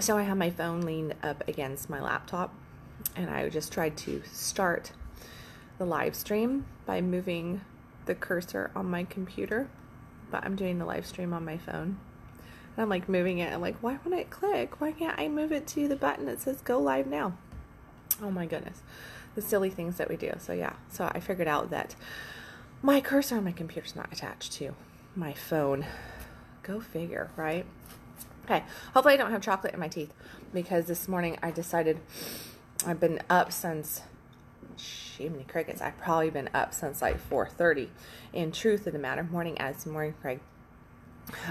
So I have my phone leaned up against my laptop and I just tried to start the live stream by moving the cursor on my computer, but I'm doing the live stream on my phone. And I'm like moving it. I'm like, why won't it click? Why can't I move it to the button that says go live now? Oh my goodness. The silly things that we do. So yeah, so I figured out that my cursor on my computer is not attached to my phone. Go figure, right? Okay, hopefully I don't have chocolate in my teeth because this morning I decided I've been up since many crickets. I've probably been up since like 4:30. In truth of the matter, morning as morning Craig.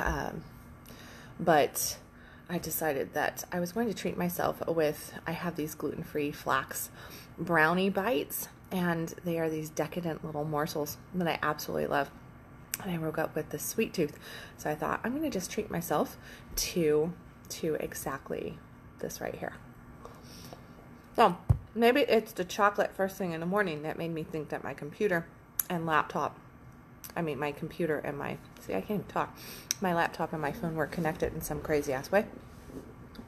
Um, but I decided that I was going to treat myself with. I have these gluten-free flax brownie bites, and they are these decadent little morsels that I absolutely love. And I woke up with this sweet tooth, so I thought I'm going to just treat myself to to exactly this right here. So maybe it's the chocolate first thing in the morning that made me think that my computer and laptop, I mean my computer and my, see I can't even talk, my laptop and my phone were connected in some crazy ass way.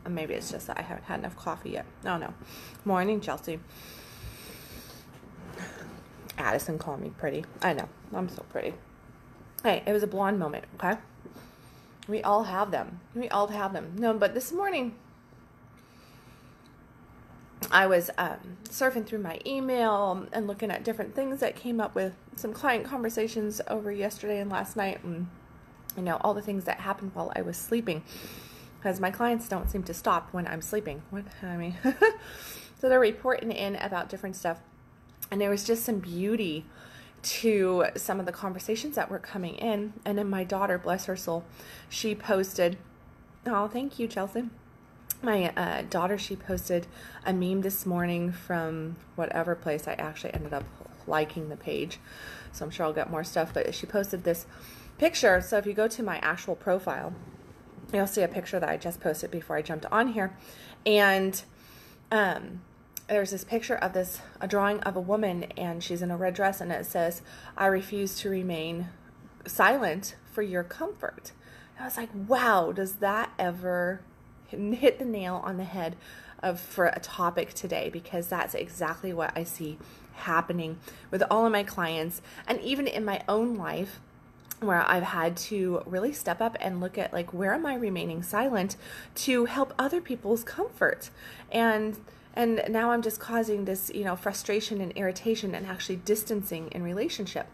And maybe it's just that I haven't had enough coffee yet. No, no. Morning, Chelsea. Addison called me pretty. I know. I'm so pretty. Hey, it was a blonde moment, okay? We all have them. We all have them. No, but this morning I was um, surfing through my email and looking at different things that came up with some client conversations over yesterday and last night, and you know all the things that happened while I was sleeping, because my clients don't seem to stop when I'm sleeping. What I mean, so they're reporting in about different stuff, and there was just some beauty to some of the conversations that were coming in. And then my daughter, bless her soul, she posted, "Oh, thank you, Chelsea." my uh, daughter she posted a meme this morning from whatever place i actually ended up liking the page so i'm sure i'll get more stuff but she posted this picture so if you go to my actual profile you'll see a picture that i just posted before i jumped on here and um, there's this picture of this a drawing of a woman and she's in a red dress and it says i refuse to remain silent for your comfort. And i was like wow does that ever hit the nail on the head of for a topic today? Because that's exactly what I see happening with all of my clients and even in my own life where I've had to really step up and look at like where am I remaining silent to help other people's comfort? And and now I'm just causing this you know frustration and irritation and actually distancing in relationship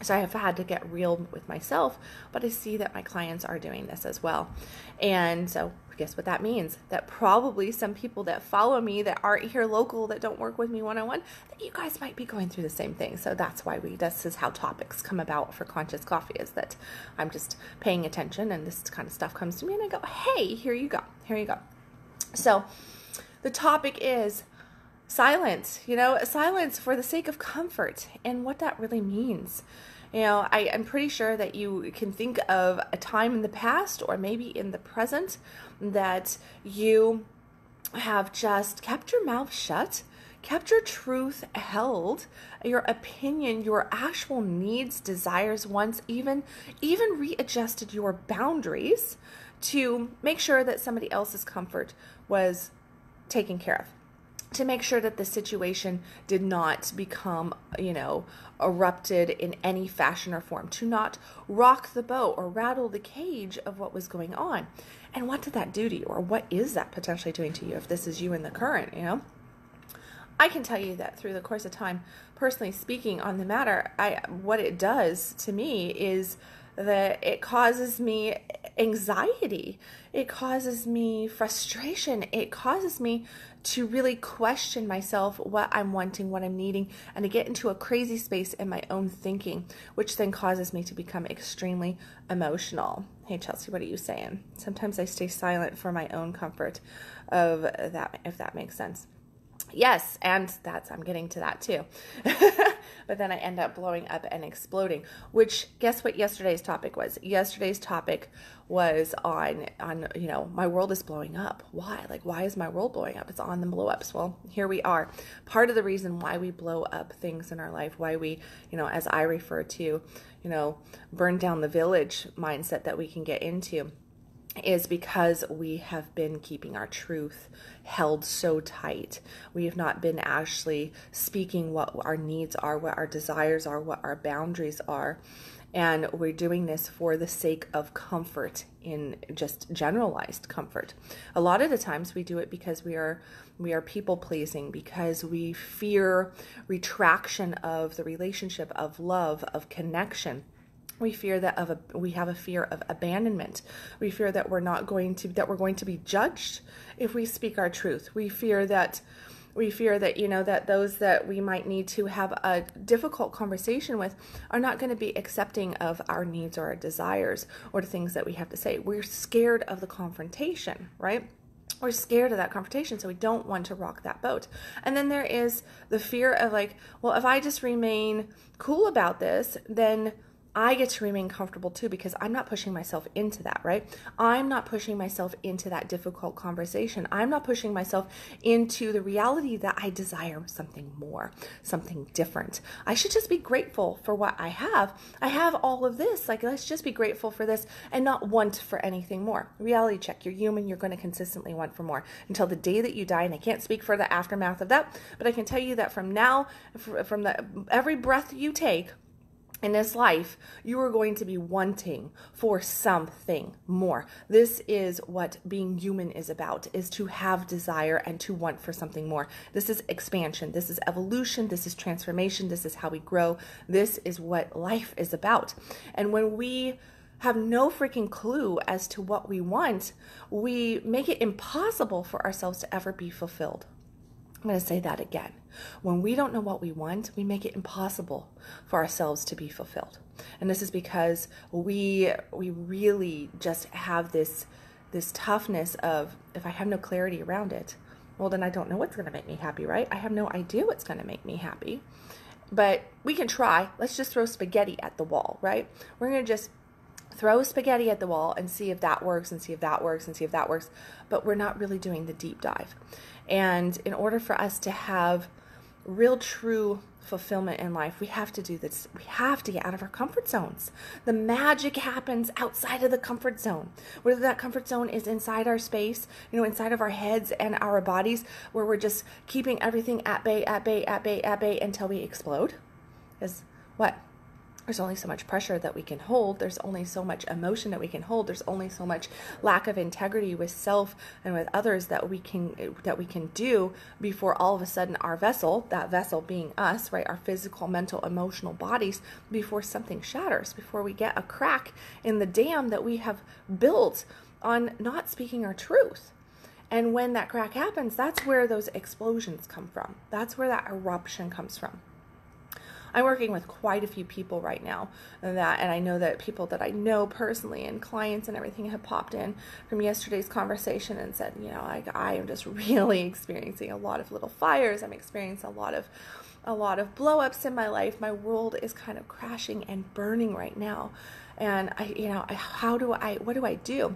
so I have had to get real with myself, but I see that my clients are doing this as well. And so guess what that means? That probably some people that follow me that aren't here local that don't work with me one on one, that you guys might be going through the same thing. So that's why we this is how topics come about for conscious coffee is that I'm just paying attention and this kind of stuff comes to me and I go, "Hey, here you go. Here you go." So the topic is silence, you know, silence for the sake of comfort and what that really means. You know, I, am pretty sure that you can think of a time in the past or maybe in the present that you have just kept your mouth shut, kept your truth held, your opinion, your actual needs, desires, wants, even even readjusted your boundaries to make sure that somebody else's comfort was taken care of to make sure that the situation did not become, you know, erupted in any fashion or form, to not rock the boat or rattle the cage of what was going on. And what did that do to you, or what is that potentially doing to you if this is you in the current, you know? I can tell you that through the course of time, personally speaking on the matter, I what it does to me is that it causes me anxiety. It causes me frustration. It causes me to really question myself, what I'm wanting, what I'm needing, and to get into a crazy space in my own thinking, which then causes me to become extremely emotional. Hey Chelsea, what are you saying? Sometimes I stay silent for my own comfort of that if that makes sense. Yes, and that's I'm getting to that too. but then I end up blowing up and exploding. Which guess what yesterday's topic was? Yesterday's topic was on on you know my world is blowing up. Why? Like why is my world blowing up? It's on the blow ups. Well, here we are. Part of the reason why we blow up things in our life, why we you know as I refer to you know burn down the village mindset that we can get into is because we have been keeping our truth held so tight. We have not been actually speaking what our needs are, what our desires are, what our boundaries are. And we're doing this for the sake of comfort in just generalized comfort. A lot of the times we do it because we are we are people pleasing because we fear retraction of the relationship of love, of connection we fear that of a we have a fear of abandonment. We fear that we're not going to that we're going to be judged if we speak our truth. We fear that we fear that you know that those that we might need to have a difficult conversation with are not going to be accepting of our needs or our desires or the things that we have to say. We're scared of the confrontation right? We're scared of that confrontation, so we don't want to rock that boat. And then there is the fear of like, well, if I just remain cool about this, then I get to remain comfortable too because I'm not pushing myself into that, right? I'm not pushing myself into that difficult conversation. I'm not pushing myself into the reality that I desire something more, something different. I should just be grateful for what I have. I have all of this. Like, let's just be grateful for this and not want for anything more. Reality check. You're human. You're going to consistently want for more until the day that you die. And I can't speak for the aftermath of that, but I can tell you that from now, from the every breath you take, in this life, you are going to be wanting for something more. This is what being human is about, is to have desire and to want for something more. This is expansion. This is evolution. This is transformation. This is how we grow. This is what life is about. And when we have no freaking clue as to what we want, we make it impossible for ourselves to ever be fulfilled. I'm going to say that again. When we don't know what we want, we make it impossible for ourselves to be fulfilled. And this is because we we really just have this this toughness of if I have no clarity around it, well then I don't know what's going to make me happy, right? I have no idea what's going to make me happy. But we can try. Let's just throw spaghetti at the wall, right? We're going to just throw spaghetti at the wall and see if that works and see if that works and see if that works. But we're not really doing the deep dive. And in order for us to have real, true fulfillment in life, we have to do this. We have to get out of our comfort zones. The magic happens outside of the comfort zone. Whether that comfort zone is inside our space, you know, inside of our heads and our bodies, where we're just keeping everything at bay, at bay, at bay, at bay until we explode. Is what? There's only so much pressure that we can hold there's only so much emotion that we can hold there's only so much lack of integrity with self and with others that we can that we can do before all of a sudden our vessel that vessel being us right our physical mental emotional bodies before something shatters before we get a crack in the dam that we have built on not speaking our truth. And when that crack happens that's where those explosions come from. That's where that eruption comes from I'm working with quite a few people right now and that and I know that people that I know personally and clients and everything have popped in from yesterday's conversation and said, you know, I I am just really experiencing a lot of little fires. I'm experiencing a lot of a lot of blowups in my life. My world is kind of crashing and burning right now. And I you know, I, how do I what do I do?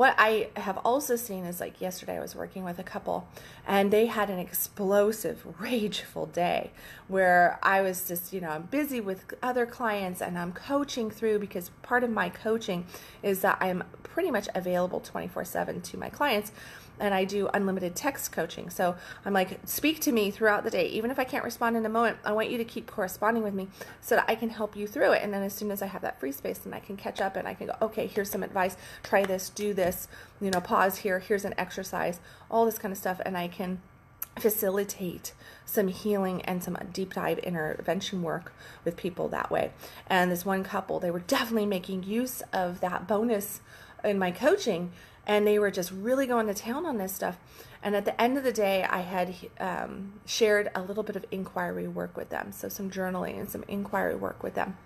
What I have also seen is like yesterday I was working with a couple and they had an explosive, rageful day where I was just, you know, I'm busy with other clients and I'm coaching through because part of my coaching is that I'm pretty much available 24 7 to my clients and I do unlimited text coaching. So I'm like, speak to me throughout the day. Even if I can't respond in a moment, I want you to keep corresponding with me so that I can help you through it. And then as soon as I have that free space, then I can catch up and I can go, okay, here's some advice. Try this, do this, you know, pause here. Here's an exercise, all this kind of stuff. And I can facilitate some healing and some deep dive intervention work with people that way. And this one couple, they were definitely making use of that bonus in my coaching and they were just really going to town on this stuff. And at the end of the day, I had um, shared a little bit of inquiry work with them, so some journaling and some inquiry work with them.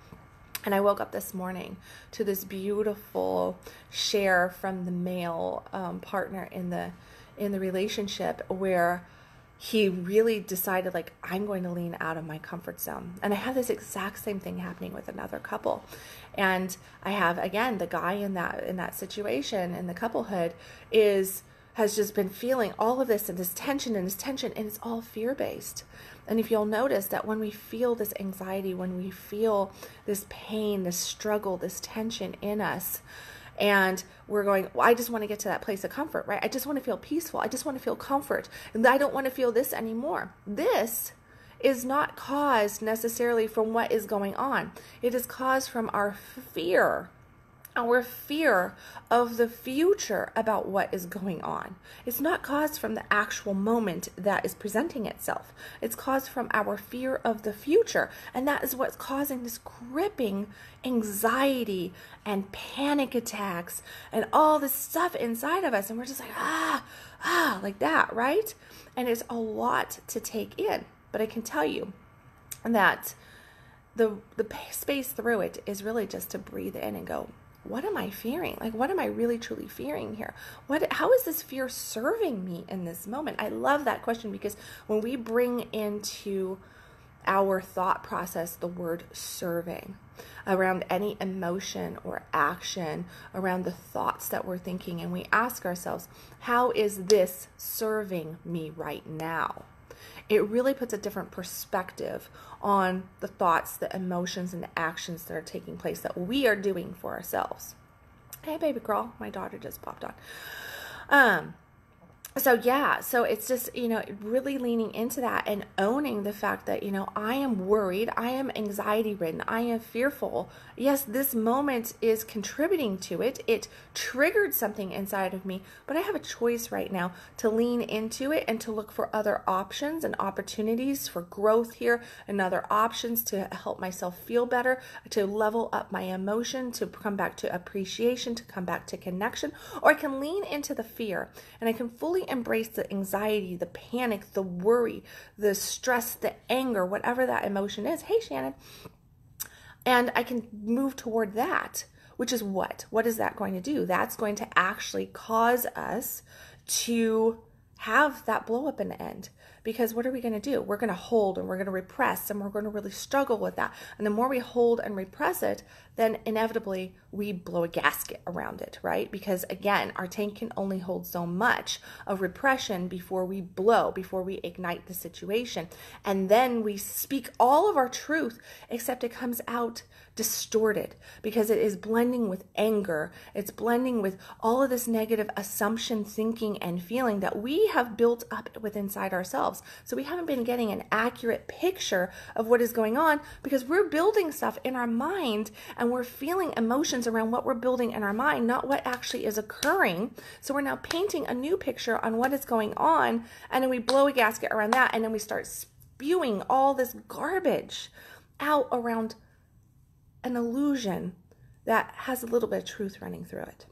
And I woke up this morning to this beautiful share from the male um, partner in the in the relationship where he really decided like i'm going to lean out of my comfort zone and i have this exact same thing happening with another couple and i have again the guy in that in that situation in the couplehood is has just been feeling all of this and this tension and this tension and it's all fear based and if you'll notice that when we feel this anxiety when we feel this pain this struggle this tension in us and we're going well, i just want to get to that place of comfort right? I just want to feel peaceful. I just want to feel comfort. And i don't want to feel this anymore. This is not caused necessarily from what is going on it is caused from our fear our fear of the future about what is going on. It's not caused from the actual moment that is presenting itself. It's caused from our fear of the future. And that is what's causing this gripping anxiety and panic attacks and all this stuff inside of us. And we're just like, ah, ah, like that, right? And it's a lot to take in. But I can tell you that the the space through it is really just to breathe in and go what am I fearing? Like, what am I really truly fearing here? What, how is this fear serving me in this moment? I love that question because when we bring into our thought process the word serving around any emotion or action, around the thoughts that we're thinking, and we ask ourselves, how is this serving me right now? It really puts a different perspective on the thoughts, the emotions, and the actions that are taking place that we are doing for ourselves. Hey, baby girl, my daughter just popped on. Um, so yeah so it's just you know really leaning into that and owning the fact that you know i am worried i am anxiety ridden i am fearful. Yes this moment is contributing to it. It triggered something inside of me but i have a choice right now to lean into it and to look for other options and opportunities for growth here and other options to help myself feel better to level up my emotion to come back to appreciation to come back to connection or i can lean into the fear and i can fully embrace the anxiety, the panic, the worry, the stress, the anger, whatever that emotion is. Hey, Shannon. And I can move toward that, which is what? What is that going to do? That's going to actually cause us to have that blow up in the end. Because what are we going to do? We're going to hold and we're going to repress and we're going to really struggle with that. And the more we hold and repress it, then inevitably we blow a gasket around it, right? Because again, our tank can only hold so much of repression before we blow, before we ignite the situation. And then we speak all of our truth, except it comes out distorted because it is blending with anger. It's blending with all of this negative assumption thinking and feeling that we have built up with inside ourselves. So we haven't been getting an accurate picture of what is going on because we're building stuff in our mind and we're feeling emotions around what we're building in our mind, not what actually is occurring. So we're now painting a new picture on what is going on, and then we blow a gasket around that, and then we start spewing all this garbage out around an illusion that has a little bit of truth running through it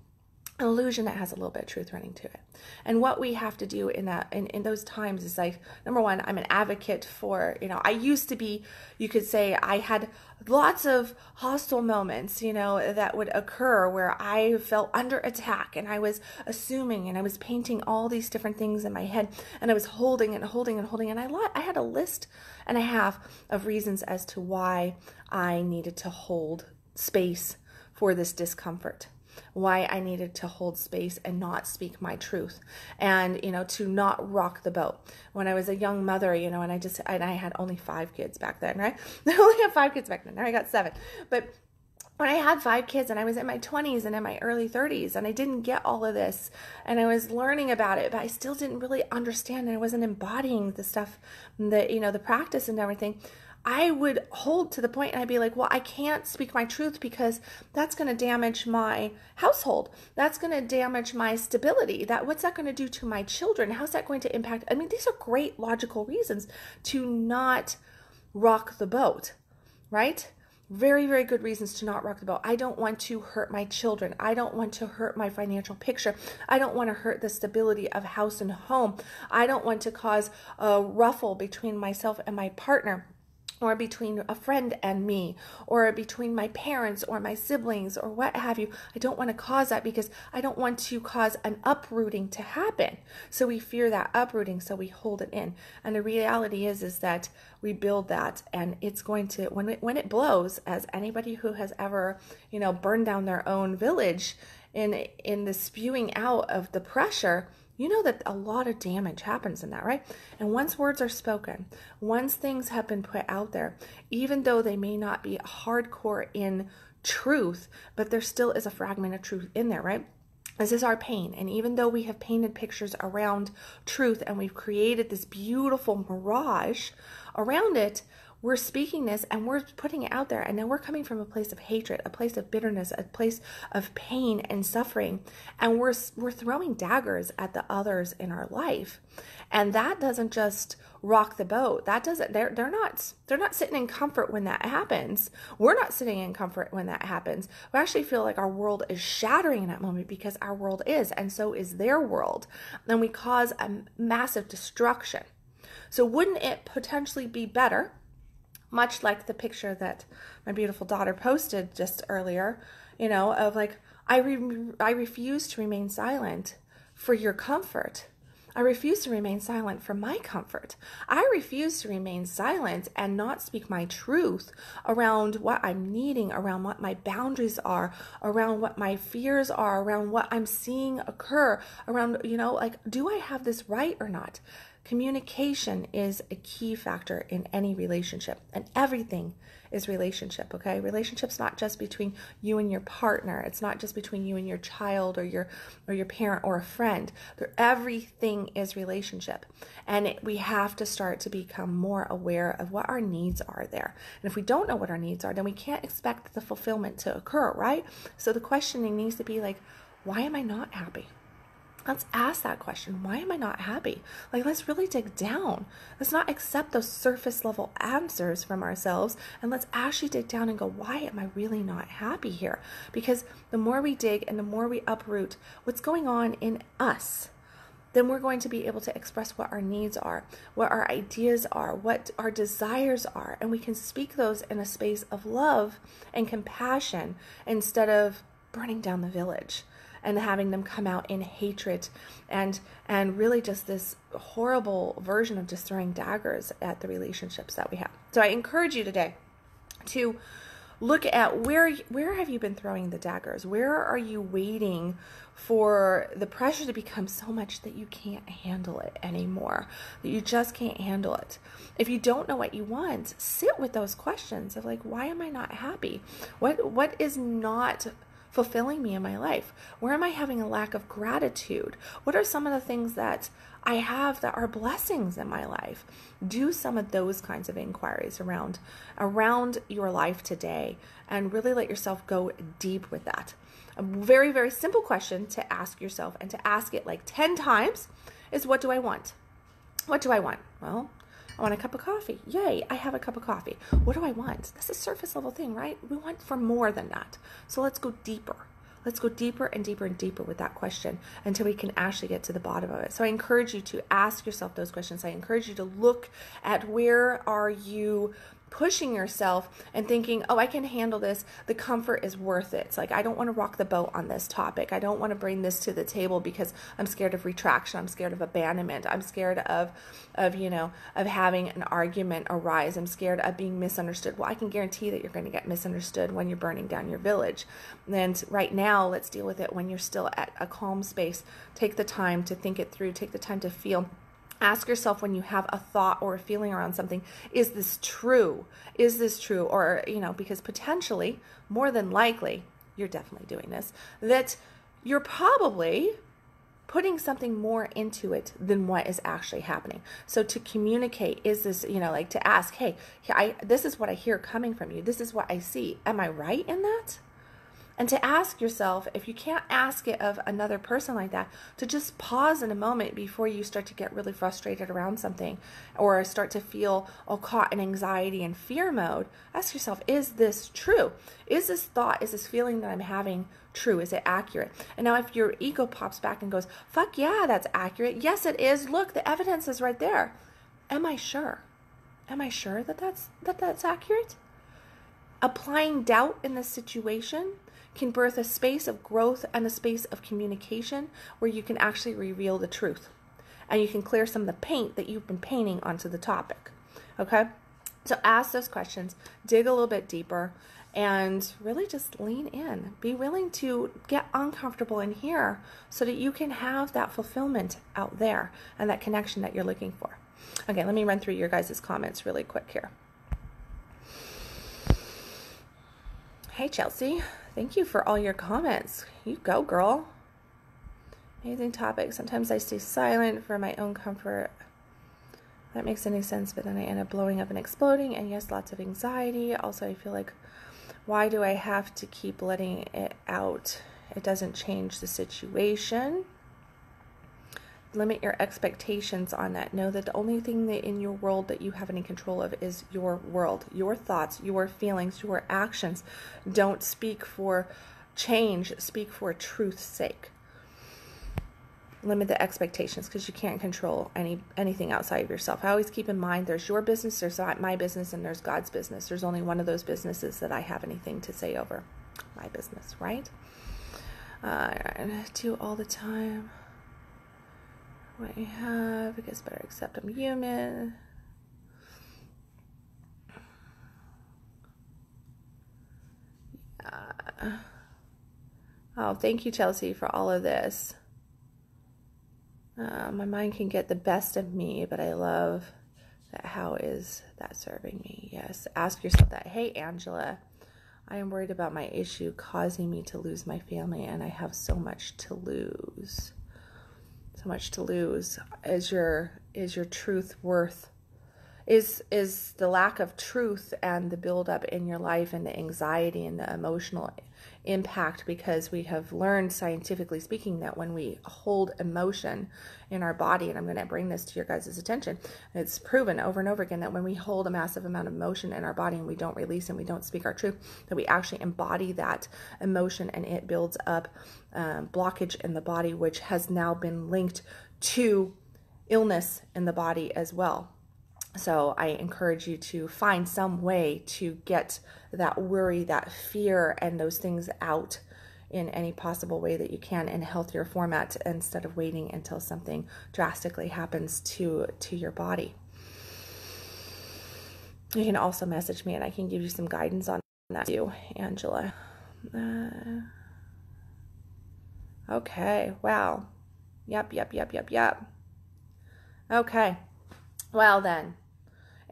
an illusion that has a little bit of truth running to it. And what we have to do in that in, in those times is like number one, I'm an advocate for, you know, I used to be, you could say I had lots of hostile moments, you know, that would occur where I felt under attack and I was assuming and I was painting all these different things in my head and I was holding and holding and holding and I lot I had a list and a half of reasons as to why I needed to hold space for this discomfort why I needed to hold space and not speak my truth and, you know, to not rock the boat. When I was a young mother, you know, and I just, and I had only five kids back then, right? I only had five kids back then. Now I got seven. But when I had five kids and I was in my 20s and in my early 30s and I didn't get all of this and I was learning about it, but I still didn't really understand and I wasn't embodying the stuff, that you know, the practice and everything. I would hold to the point and I'd be like, well, I can't speak my truth because that's going to damage my household. That's going to damage my stability. That what's that going to do to my children? How's that going to impact? I mean, these are great logical reasons to not rock the boat, right? Very, very good reasons to not rock the boat. I don't want to hurt my children. I don't want to hurt my financial picture. I don't want to hurt the stability of house and home. I don't want to cause a ruffle between myself and my partner or between a friend and me, or between my parents or my siblings, or what have you. I don't want to cause that because I don't want to cause an uprooting to happen. So we fear that uprooting, so we hold it in. And the reality is, is that we build that, and it's going to when it when it blows. As anybody who has ever, you know, burned down their own village in in the spewing out of the pressure you know that a lot of damage happens in that, right? And once words are spoken, once things have been put out there, even though they may not be hardcore in truth, but there still is a fragment of truth in there, right? This is our pain. And even though we have painted pictures around truth and we've created this beautiful mirage around it, we're speaking this and we're putting it out there. And now we're coming from a place of hatred, a place of bitterness, a place of pain and suffering. And we're, we're throwing daggers at the others in our life. And that doesn't just rock the boat. That doesn't, they're, they're not, they're not sitting in comfort when that happens. We're not sitting in comfort when that happens. We actually feel like our world is shattering in that moment because our world is, and so is their world. And we cause a massive destruction. So wouldn't it potentially be better much like the picture that my beautiful daughter posted just earlier, you know, of like, I, re- I refuse to remain silent for your comfort. I refuse to remain silent for my comfort. I refuse to remain silent and not speak my truth around what I'm needing, around what my boundaries are, around what my fears are, around what I'm seeing occur, around, you know, like, do I have this right or not? Communication is a key factor in any relationship, and everything is relationship, okay? Relationship's not just between you and your partner. It's not just between you and your child or your or your parent or a friend. Everything is relationship. And it, we have to start to become more aware of what our needs are there. And if we don't know what our needs are, then we can't expect the fulfillment to occur, right? So the questioning needs to be like, why am I not happy? Let's ask that question. Why am I not happy? Like, let's really dig down. Let's not accept those surface level answers from ourselves. And let's actually dig down and go, why am I really not happy here? Because the more we dig and the more we uproot what's going on in us, then we're going to be able to express what our needs are, what our ideas are, what our desires are. And we can speak those in a space of love and compassion instead of burning down the village and having them come out in hatred and and really just this horrible version of just throwing daggers at the relationships that we have. So I encourage you today to look at where where have you been throwing the daggers? Where are you waiting for the pressure to become so much that you can't handle it anymore? That you just can't handle it. If you don't know what you want, sit with those questions of like why am I not happy? What what is not fulfilling me in my life? Where am I having a lack of gratitude? What are some of the things that I have that are blessings in my life? Do some of those kinds of inquiries around around your life today and really let yourself go deep with that. A very very simple question to ask yourself and to ask it like 10 times is what do I want? What do I want? Well, I want a cup of coffee. Yay, I have a cup of coffee. What do I want? That's a surface level thing, right? We want for more than that. So let's go deeper. Let's go deeper and deeper and deeper with that question until we can actually get to the bottom of it. So I encourage you to ask yourself those questions. I encourage you to look at where are you pushing yourself and thinking, oh, I can handle this. The comfort is worth it. It's like, I don't want to rock the boat on this topic. I don't want to bring this to the table because I'm scared of retraction. I'm scared of abandonment. I'm scared of, of, you know, of having an argument arise. I'm scared of being misunderstood. Well, I can guarantee that you're going to get misunderstood when you're burning down your village. And right now, let's deal with it when you're still at a calm space. Take the time to think it through. Take the time to feel ask yourself when you have a thought or a feeling around something is this true? Is this true? Or you know because potentially more than likely you're definitely doing this that you're probably putting something more into it than what is actually happening. So to communicate is this you know like to ask hey I, this is what i hear coming from you. This is what i see. Am i right in that and to ask yourself, if you can't ask it of another person like that, to just pause in a moment before you start to get really frustrated around something or start to feel all caught in anxiety and fear mode. Ask yourself, is this true? Is this thought, is this feeling that I'm having true? Is it accurate? And now, if your ego pops back and goes, fuck yeah, that's accurate. Yes, it is. Look, the evidence is right there. Am I sure? Am I sure that that's, that that's accurate? Applying doubt in this situation can birth a space of growth and a space of communication where you can actually reveal the truth and you can clear some of the paint that you've been painting onto the topic. Okay? So ask those questions, dig a little bit deeper, and really just lean in. Be willing to get uncomfortable in here so that you can have that fulfillment out there and that connection that you're looking for. Okay, let me run through your guys' comments really quick here. Hey, Chelsea. Thank you for all your comments. You go, girl. Amazing topic. Sometimes I stay silent for my own comfort. That makes any sense, but then I end up blowing up and exploding. And yes, lots of anxiety. Also, I feel like, why do I have to keep letting it out? It doesn't change the situation limit your expectations on that. Know that the only thing that in your world that you have any control of is your world, your thoughts, your feelings, your actions. Don't speak for change, speak for truth's sake. Limit the expectations because you can't control any anything outside of yourself. I always keep in mind there's your business, there's my business, and there's God's business. There's only one of those businesses that I have anything to say over. My business, right? Uh, do all the time what have. I guess better accept I'm human. Yeah. Oh, thank you, Chelsea, for all of this. Uh, my mind can get the best of me, but I love that. How is that serving me? Yes. Ask yourself that. Hey, Angela, I am worried about my issue causing me to lose my family, and I have so much to lose so much to lose. Is your is your truth worth is is the lack of truth and the buildup in your life and the anxiety and the emotional impact because we have learned scientifically speaking that when we hold emotion in our body and i'm going to bring this to your guys' attention it's proven over and over again that when we hold a massive amount of emotion in our body and we don't release and we don't speak our truth that we actually embody that emotion and it builds up um, blockage in the body which has now been linked to illness in the body as well so I encourage you to find some way to get that worry, that fear, and those things out in any possible way that you can in a healthier format instead of waiting until something drastically happens to to your body. You can also message me and I can give you some guidance on that too, Angela. Uh, okay, wow. Yep, yep, yep, yep, yep. Okay. Well then,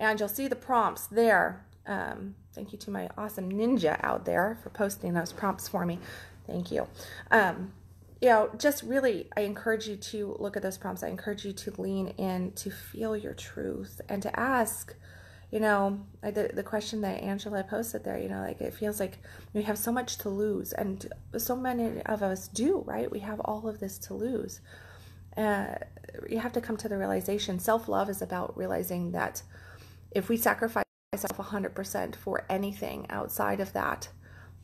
and you'll see the prompts there. Um, thank you to my awesome ninja out there for posting those prompts for me. Thank you. Um, you know, just really, I encourage you to look at those prompts. I encourage you to lean in, to feel your truth, and to ask, you know, the, the question that Angela posted there, you know, like it feels like we have so much to lose, and so many of us do, right? We have all of this to lose. Uh, you have to come to the realization self love is about realizing that if we sacrifice ourselves 100% for anything outside of that,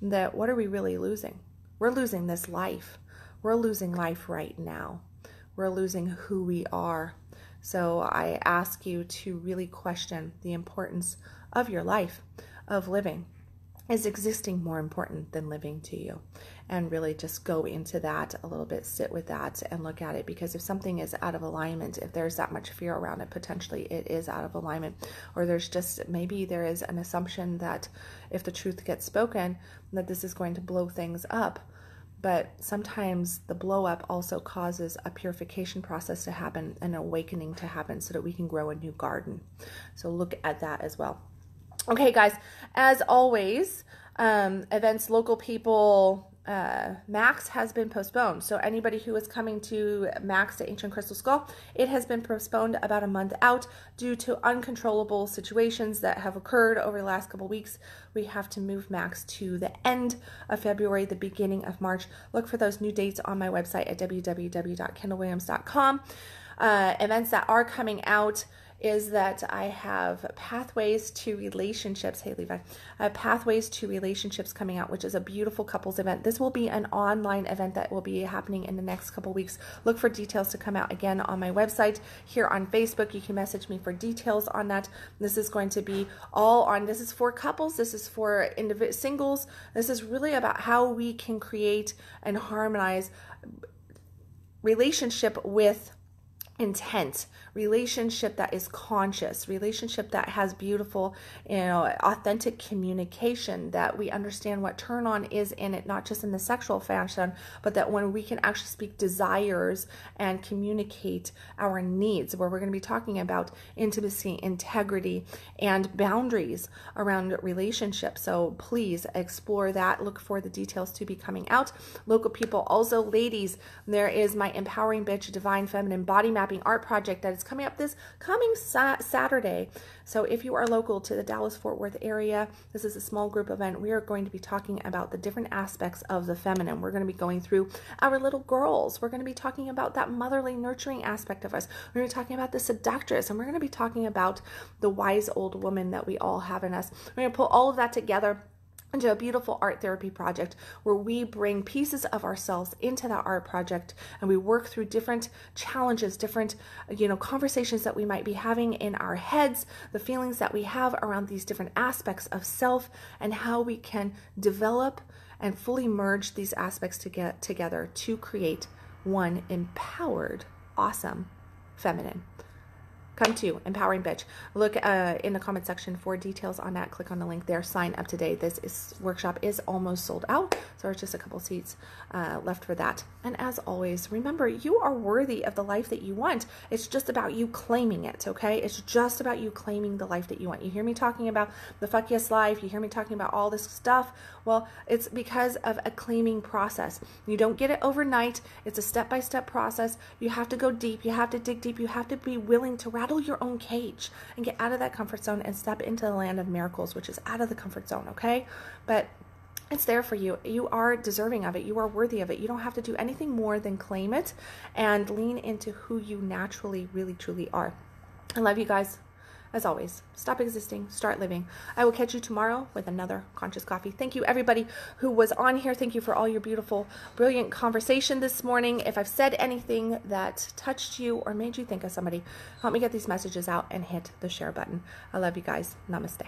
that what are we really losing? We're losing this life. We're losing life right now. We're losing who we are. So I ask you to really question the importance of your life, of living. Is existing more important than living to you? and really just go into that a little bit, sit with that and look at it. Because if something is out of alignment, if there's that much fear around it, potentially it is out of alignment. Or there's just maybe there is an assumption that if the truth gets spoken, that this is going to blow things up. But sometimes the blow up also causes a purification process to happen, an awakening to happen, so that we can grow a new garden. So look at that as well. Okay, guys, as always, um, events, local people, uh, Max has been postponed. So anybody who is coming to Max to Ancient Crystal Skull, it has been postponed about a month out due to uncontrollable situations that have occurred over the last couple weeks. We have to move Max to the end of February, the beginning of March. Look for those new dates on my website at www.kendalwilliams.com. Uh, events that are coming out is that I have Pathways to Relationships. Hey, Levi. I have Pathways to Relationships coming out, which is a beautiful couples event. This will be an online event that will be happening in the next couple weeks. Look for details to come out again on my website. Here on Facebook, you can message me for details on that. This is going to be all on, this is for couples, this is for individual singles. This is really about how we can create and harmonize relationship with intent relationship that is conscious relationship that has beautiful you know authentic communication that we understand what turn on is in it not just in the sexual fashion but that when we can actually speak desires and communicate our needs where we're going to be talking about intimacy integrity and boundaries around relationships. So please explore that. Look for the details to be coming out. Local people also ladies there is my empowering bitch divine feminine body map mapping art project that is coming up this coming sa- Saturday. So if you are local to the Dallas Fort Worth area, this is a small group event. We are going to be talking about the different aspects of the feminine. We're going to be going through our little girls. We're going to be talking about that motherly, nurturing aspect of us. We're going to be talking about the seductress, and we're going to be talking about the wise old woman that we all have in us. We're going to pull all of that together into a beautiful art therapy project where we bring pieces of ourselves into that art project and we work through different challenges different you know conversations that we might be having in our heads the feelings that we have around these different aspects of self and how we can develop and fully merge these aspects to get together to create one empowered awesome feminine come to empowering bitch. Look uh, in the comment section for details on that. Click on the link there. Sign up today. This is workshop is almost sold out so there's just a couple seats uh, left for that. And as always remember you are worthy of the life that you want. It's just about you claiming it okay? It's just about you claiming the life that you want. You hear me talking about the fuck yes life. You hear me talking about all this stuff. Well it's because of a claiming process. You don't get it overnight. It's a step-by-step process. You have to go deep. You have to dig deep. You have to be willing to rattle your own cage and get out of that comfort zone and step into the land of miracles, which is out of the comfort zone, okay? But it's there for you. You are deserving of it. You are worthy of it. You don't have to do anything more than claim it and lean into who you naturally, really, truly are. I love you guys. As always, stop existing, start living. I will catch you tomorrow with another Conscious Coffee. Thank you, everybody who was on here. Thank you for all your beautiful, brilliant conversation this morning. If I've said anything that touched you or made you think of somebody, help me get these messages out and hit the share button. I love you guys. Namaste.